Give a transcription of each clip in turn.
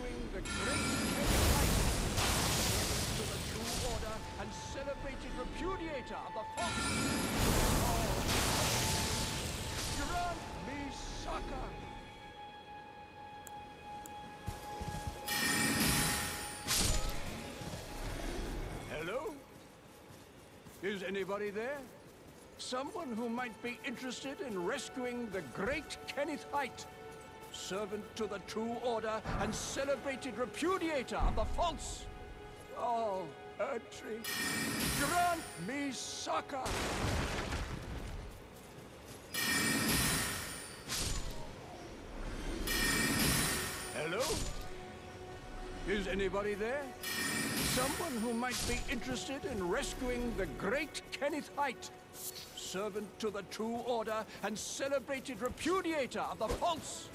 rescuing the great Kenneth Haight, to the true order and celebrated repudiator of the fox. Oh. Grant me succor. Hello? Is anybody there? Someone who might be interested in rescuing the great Kenneth Haight servant to the true order and celebrated repudiator of the false. Oh, Erdtree, grant me succor! Hello? Is anybody there? Someone who might be interested in rescuing the great Kenneth Haight, servant to the true order and celebrated repudiator of the false.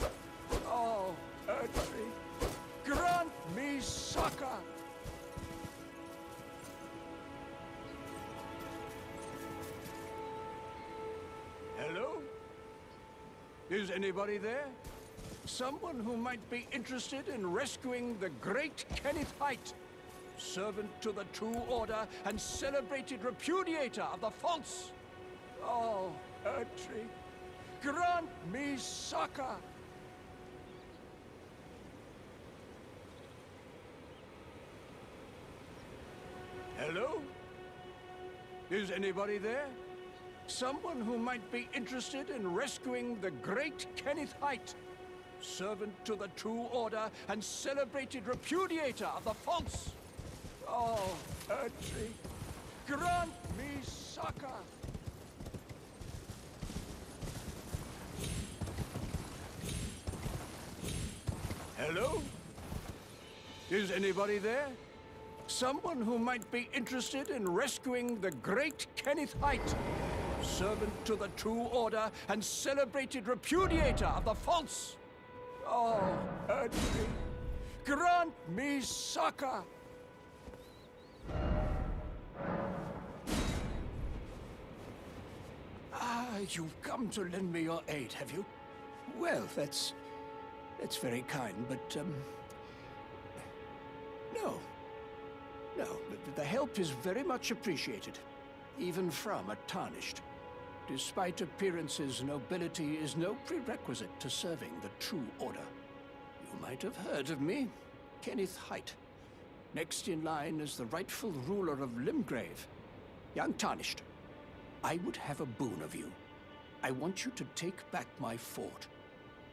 Oh, Erdtree, grant me succor! Hello? Is anybody there? Someone who might be interested in rescuing the great Kenneth Haight, servant to the true order and celebrated repudiator of the false. Oh, Erdtree, grant me succor! Hello? Is anybody there? Someone who might be interested in rescuing the great Kenneth Haight, servant to the true order and celebrated repudiator of the false. Oh, Erdtree, grant me succor! Hello? Is anybody there? Someone who might be interested in rescuing the great Kenneth Haight, servant to the true order and celebrated repudiator of the false. Oh, Erdtree, grant me succor! Ah, you've come to lend me your aid, have you? Well, that's... that's very kind, but, um... No. No, but the help is very much appreciated. Even from a tarnished. Despite appearances, nobility is no prerequisite to serving the true order. You might have heard of me, Kenneth Haight. Next in line is the rightful ruler of Limgrave, young Tarnished. I would have a boon of you. I want you to take back my fort.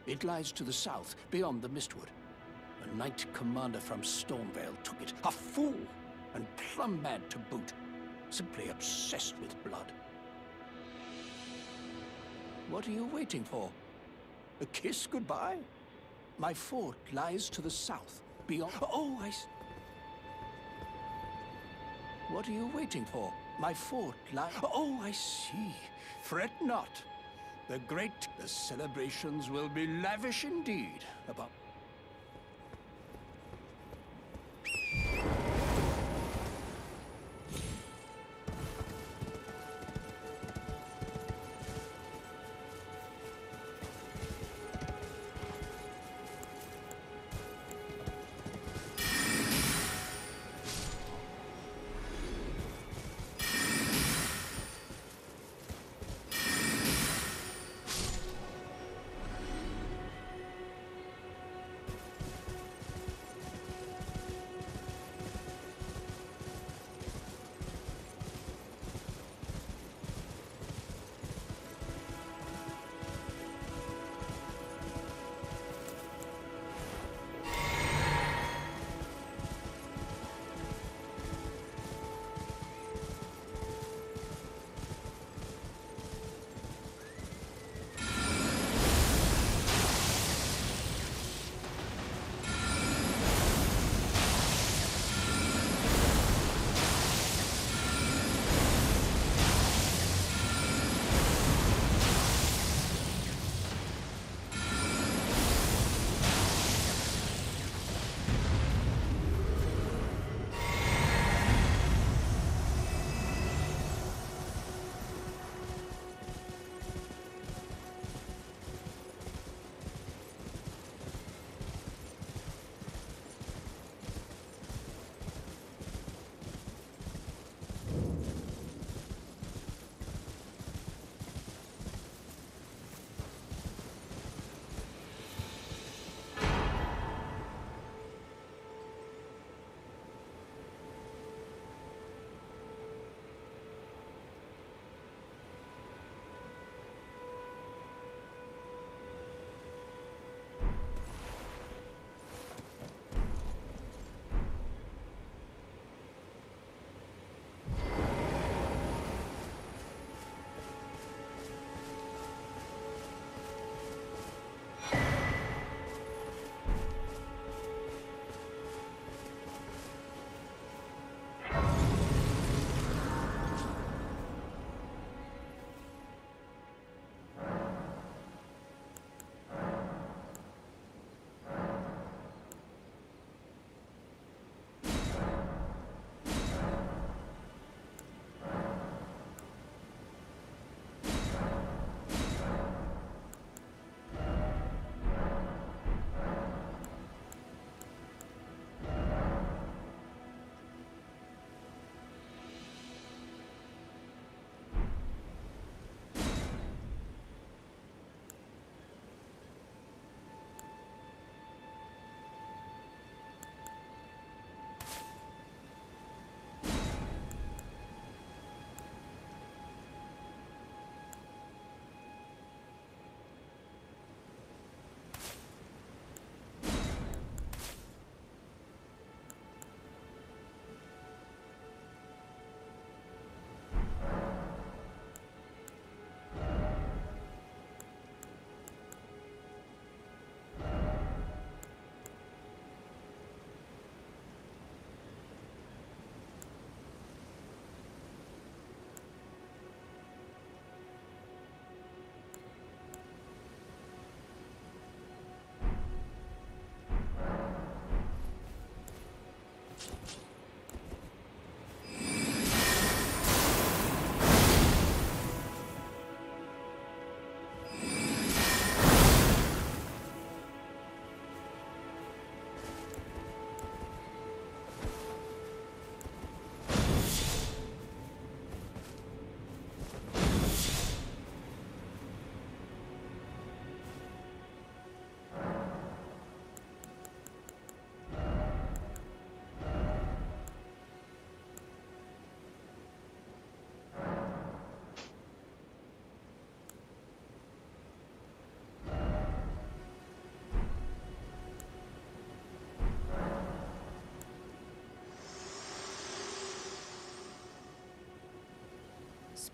It lies to the south, beyond the Mistwood. A knight commander from Stormveil took it. A fool! And plumb mad to boot. Simply obsessed with blood. What are you waiting for? A kiss goodbye? My fort lies to the south, beyond... Oh, I... What are you waiting for? My fort lies... Oh, I see. Fret not. The great... The celebrations will be lavish indeed about...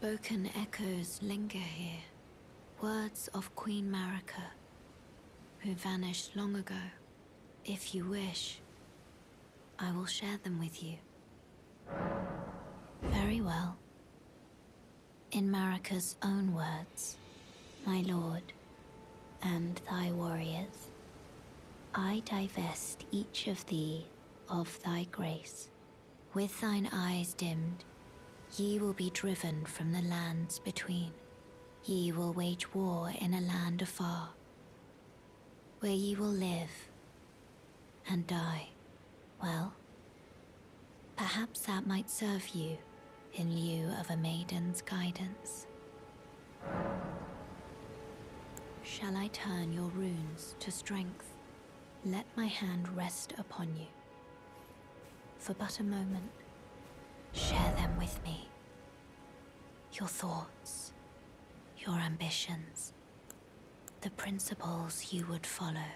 unspoken echoes linger here. Words of Queen Marika, who vanished long ago. If you wish, I will share them with you. Very well. In Marika's own words, my lord, and thy warriors, I divest each of thee of thy grace. With thine eyes dimmed, ye will be driven from the lands between. Ye will wage war in a land afar, where ye will live and die. Well, perhaps that might serve you in lieu of a maiden's guidance. Shall I turn your runes to strength? Let my hand rest upon you. For but a moment, share them with me. Your thoughts, your ambitions, the principles you would follow.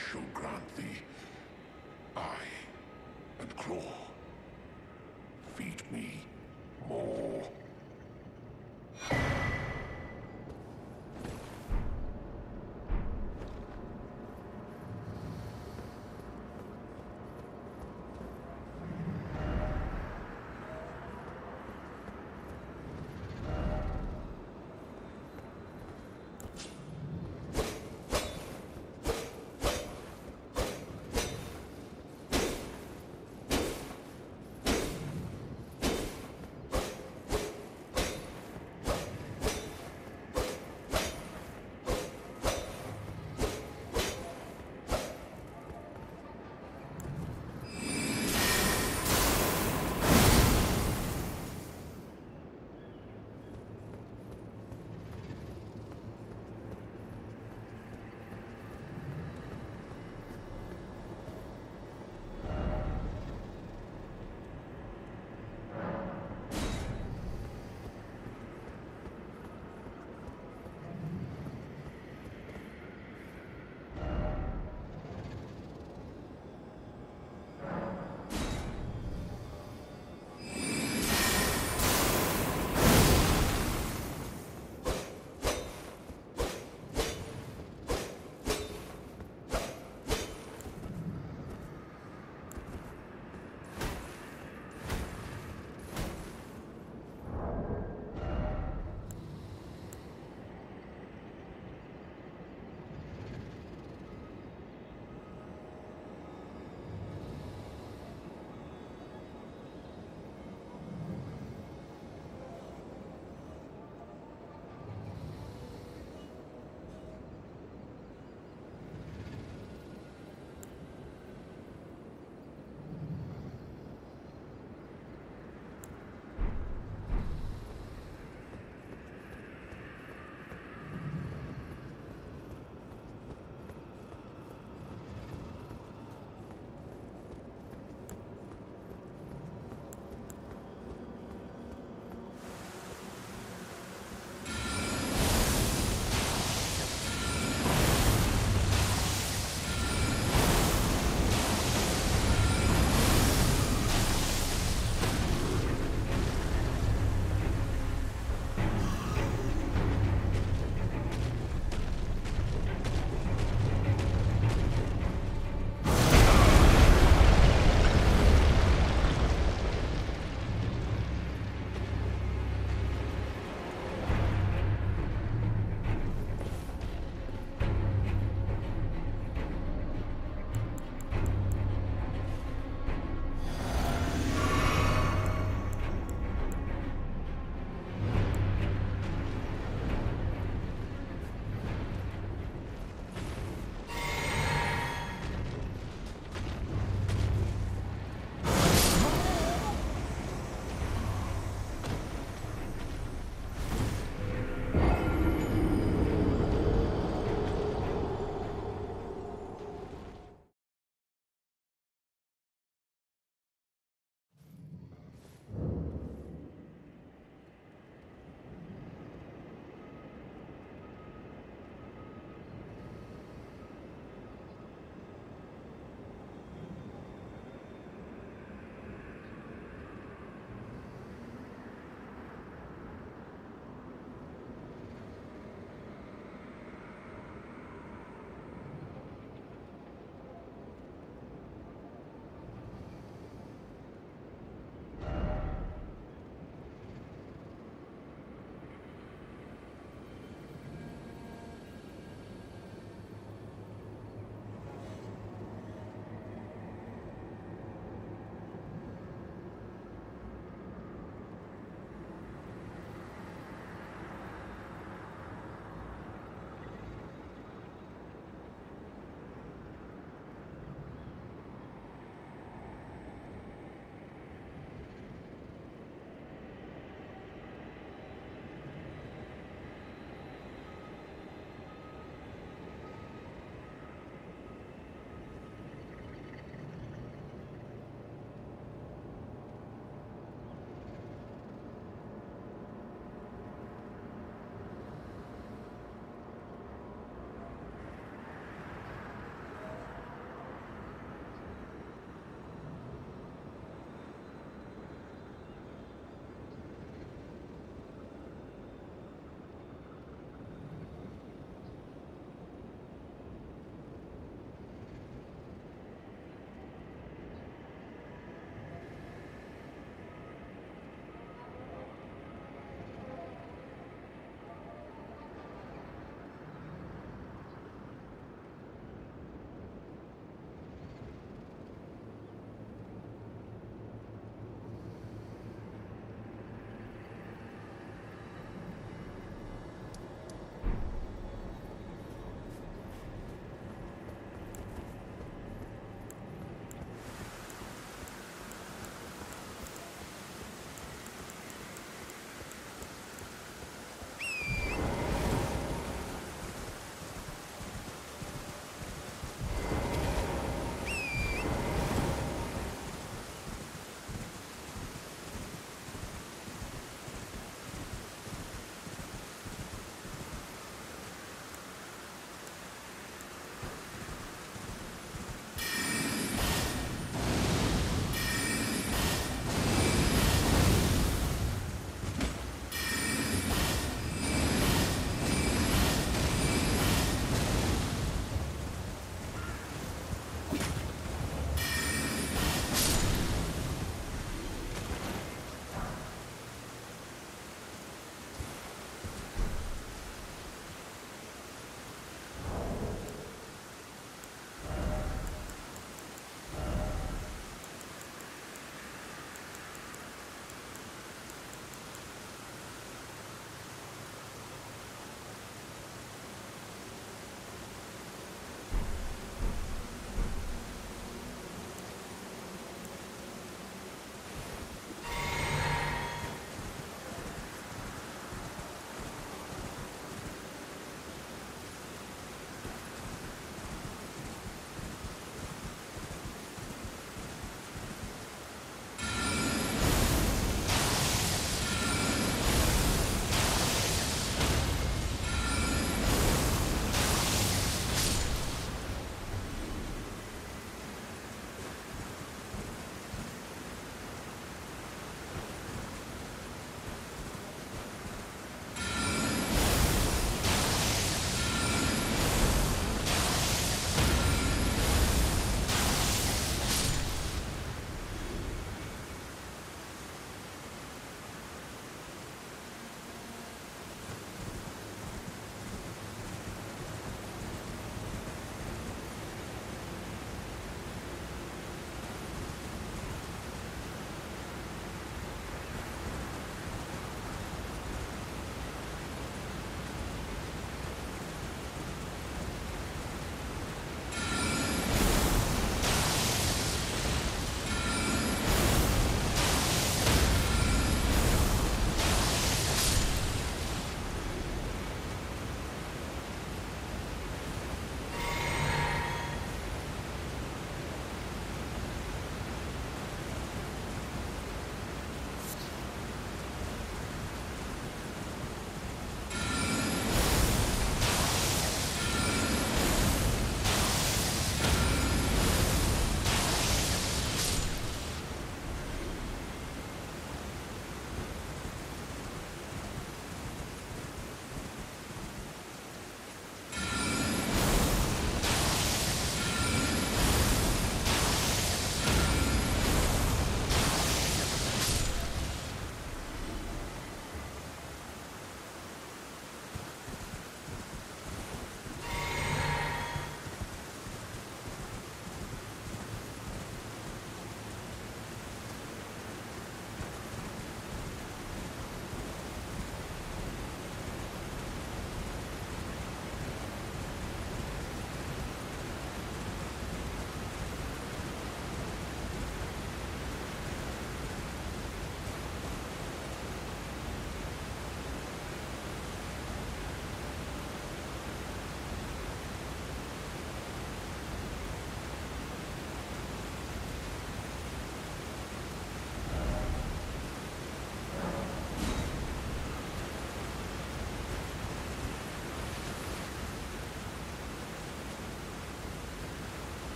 Shall grant thee